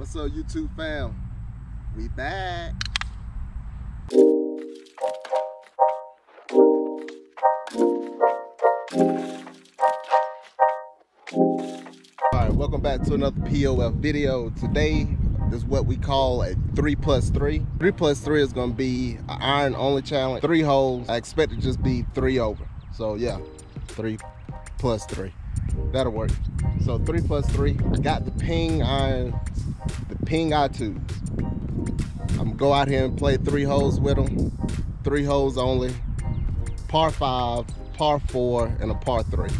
What's up, YouTube fam? We back. All right, welcome back to another POF video. Today is what we call a three plus three. Three plus three is gonna be an iron only challenge. Three holes. I expect to just be three over. So yeah, three plus three. That'll work. So three plus three. I got the ping iron, ping Eye2s. I'm gonna go out here and play three holes with them. Three holes only. Par five, par four, and a par three.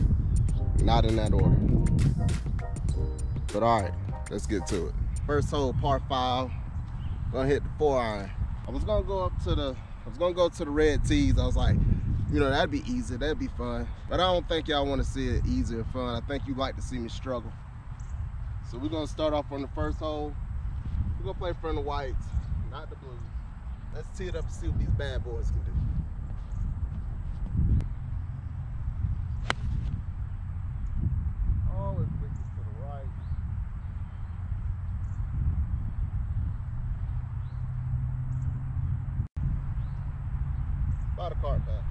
Not in that order. But all right, let's get to it. First hole, par five. Gonna hit the four iron. I was gonna go up to the, I was gonna go to the red tees. I was like, you know, that'd be easy, that'd be fun. But I don't think y'all wanna see it easy or fun. I think you like to see me struggle. So we're gonna start off on the first hole. We're gonna play from the whites, not the blues. Let's tee it up and see what these bad boys can do. To. By the cart back.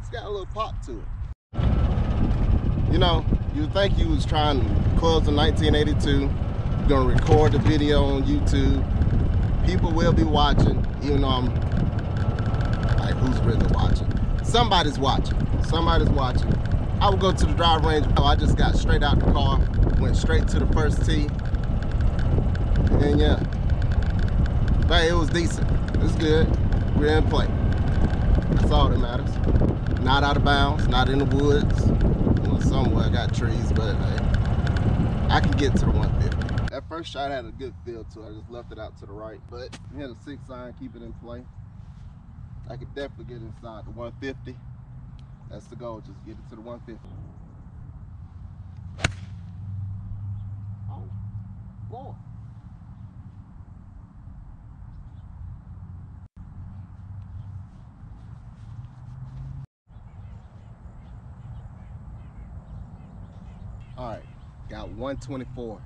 It's got a little pop to it. You know, you think you was trying clubs in 1982. Gonna record the video on YouTube. People will be watching, even though I'm like, who's really watching? Somebody's watching. Somebody's watching. I would go to the drive range. Oh, I just got straight out the car, went straight to the first tee. And yeah, but it was decent. It's good. We're in play. That's all that matters. Not out of bounds, not in the woods. Somewhere I got trees, but hey, I can get to the 150. First shot had a good feel to it. I just left it out to the right, but we had a six iron, keep it in play. I could definitely get inside the 150. That's the goal, just get it to the 150. Oh, boy. All right, got 124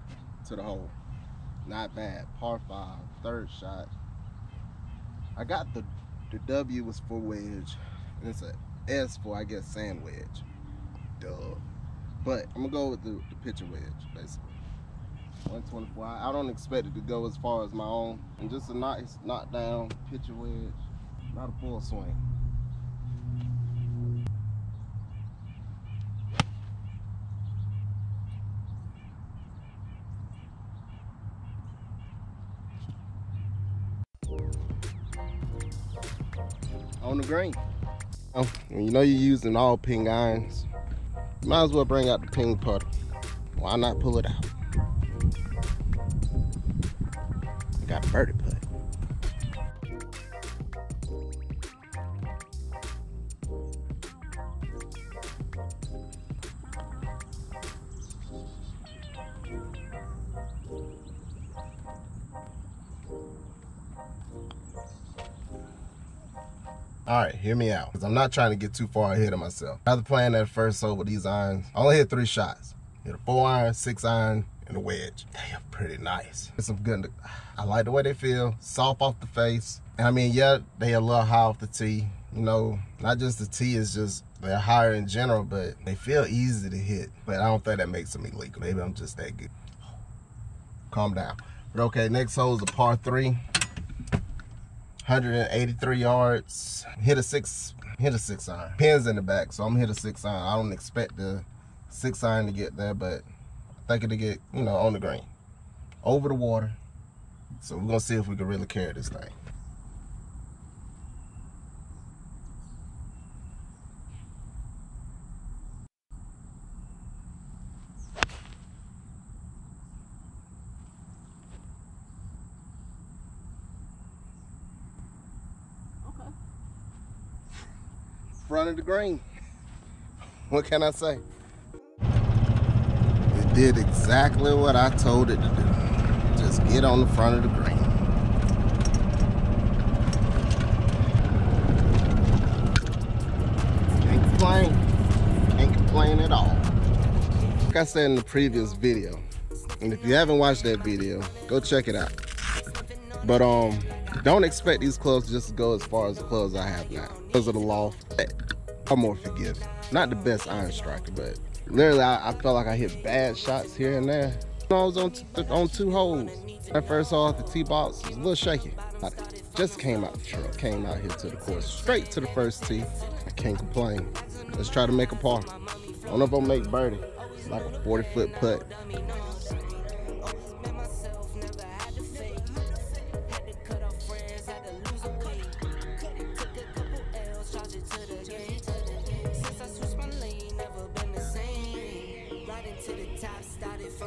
to the hole. Not bad. Par five, third shot. I got the the W was for wedge, and it's a S for I guess sand wedge. Duh. But I'm gonna go with the, the pitcher wedge, basically. 124. I, don't expect it to go as far as my own. And just a nice knockdown pitcher wedge. Not a full swing. On the green. Oh, you know you're using all ping irons, you might as well bring out the ping putter. Why not pull it out? All right, hear me out. Cause I'm not trying to get too far ahead of myself. After playing that first hole with these irons, I only hit three shots. Hit a four iron, six iron, and a wedge. They are pretty nice. It's some good. I like the way they feel. Soft off the face. And I mean, yeah, they a little high off the tee. You know, not just the tee is just they're higher in general, but they feel easy to hit. But I don't think that makes them illegal. Maybe I'm just that good. Calm down. But okay, next hole is a par three. 183 yards. Hit a six, hit a six iron. Pins in the back, so I'm hit a six iron. I don't expect the six iron to get there, but I think it'll get, you know, on the green. Over the water. So we're gonna see if we can really carry this thing. Front of the green. What can I say? It did exactly what I told it to do. Just get on the front of the green. Can't complain. Can't complain at all. Like I said in the previous video, And if you haven't watched that video, go check it out. But um, don't expect these clubs to just to go as far as the clubs I have now. Because of the loft, I'm more forgiving. Not the best iron striker, but literally I, I felt like I hit bad shots here and there. I was on, on two holes. That first hole the tee box was a little shaky. I just came out the truck, came out here to the course, straight to the first tee. I can't complain. Let's try to make a par. I don't know if I'll make birdie. It's like a 40 foot putt.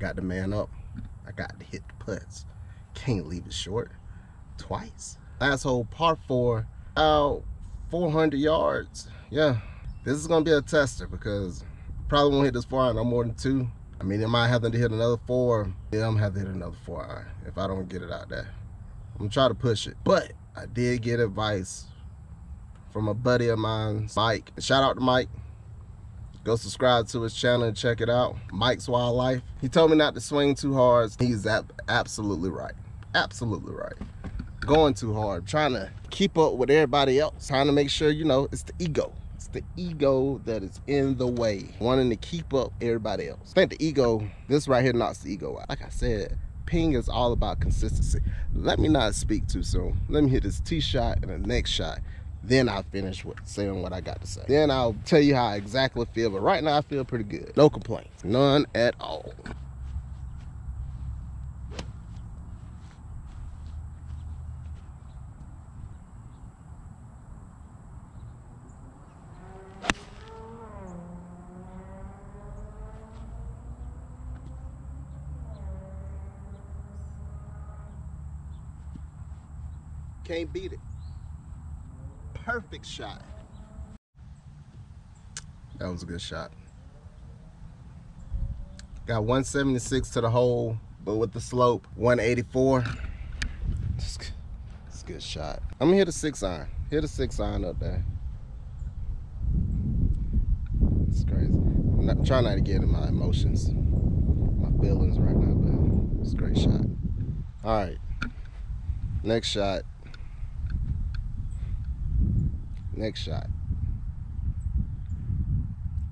Got the man up. I got to hit the putts. Can't leave it short. Twice. Last hole, par four, out 400 yards. Yeah, this is gonna be a tester because probably won't hit this far no more than two. I mean, it might have to hit another four. Yeah, I'm gonna have to hit another four iron if I don't get it out there. I'm gonna try to push it. But I did get advice from a buddy of mine, Mike. Shout out to Mike. Go subscribe to his channel and check it out. Mike's Wildlife. He told me not to swing too hard. He's absolutely right. Absolutely right. Going too hard, trying to keep up with everybody else, trying to make sure, you know, it's the ego. It's the ego that is in the way, wanting to keep up everybody else. Think the ego, this right here knocks the ego out. Like I said, ping is all about consistency. Let me not speak too soon. Let me hit this tee shot and the next shot. Then I'll finish with saying what I got to say. Then I'll tell you how I exactly feel. But right now I feel pretty good. No complaints. None at all. Can't beat it. Perfect shot. That was a good shot. Got 176 to the hole, but with the slope, 184. It's, a good shot. I'm gonna hit a six iron. Hit a six iron up there. It's crazy. I'm not, trying not to get in my emotions, my feelings right now, but it's a great shot. All right, next shot. Next shot.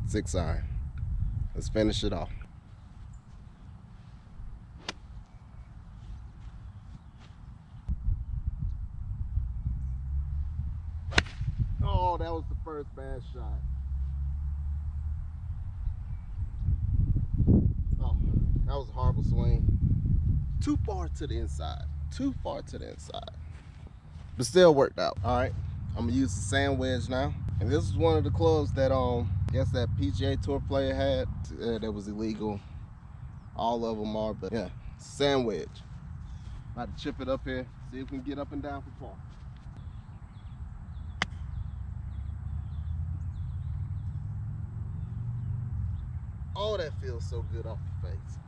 Six iron. Let's finish it off. Oh, that was the first bad shot. Oh, that was a horrible swing. Too far to the inside. Too far to the inside. But still worked out. All right. I'm gonna use the sand wedge now. And this is one of the clubs that um, I guess that PGA Tour player had uh, that was illegal. All of them are, but yeah, sand wedge. About to chip it up here, see if we can get up and down for par. Oh, that feels so good off the face.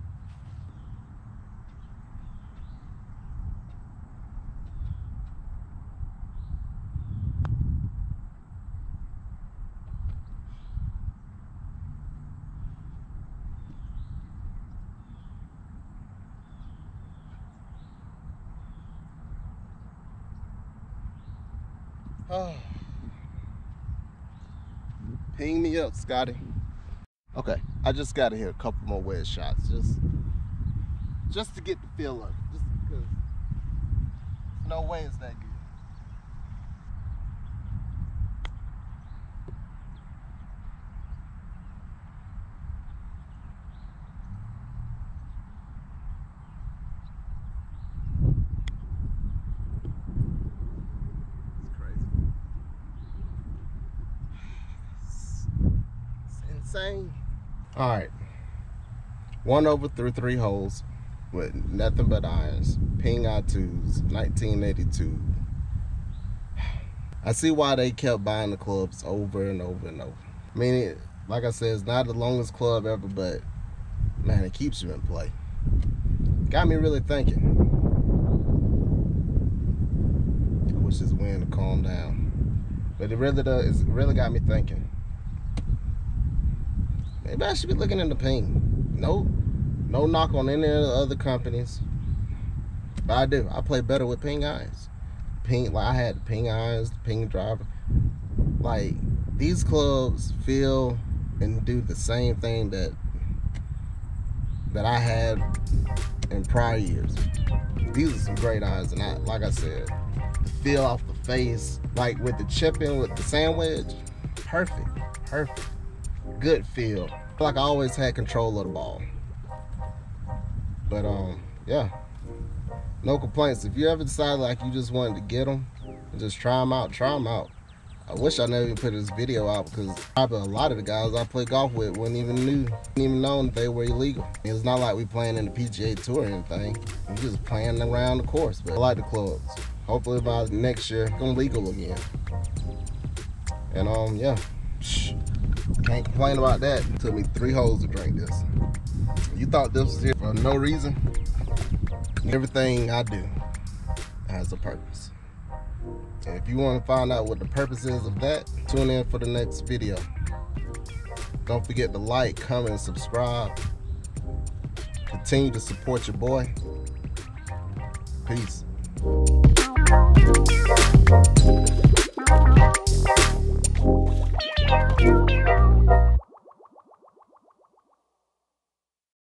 Oh. Ping me up, Scotty. Okay, I just gotta hit a couple more wedge shots, just just to get the feel of it, just because no way it's that good. Insane. All right. One over through three holes. with nothing but irons. Ping Eye2s, 1982. I see why they kept buying the clubs over and over and over. I mean, it, like I said, it's not the longest club ever, but man, it keeps you in play. Got me really thinking. I wish this wind would calm down. But it really does, it really got me thinking. Maybe I should be looking into ping. No, no knock on any of the other companies. But I do. I play better with ping eyes. Ping, like I had ping eyes, ping driver. Like these clubs feel and do the same thing that that I had in prior years. These are some great eyes, and I, like I said, the feel off the face, like with the chipping with the sand wedge, perfect, perfect, good feel. like I always had control of the ball. But um, yeah, no complaints. If you ever decide like you just wanted to get them, just try them out, try them out. I wish I never even put this video out because probably a lot of the guys I play golf with wouldn't even knew, didn't even know they were illegal. It's not like we playing in the PGA Tour or anything. We just playing around the course. But I like the clubs. Hopefully by next year, I'm legal again. And um, yeah, can't complain about that. It took me three holes to drink this. You thought this was here for no reason? Everything I do has a purpose. And if you want to find out what the purpose is of that, tune in for the next video. Don't forget to like, comment, and subscribe. Continue to support your boy. Peace.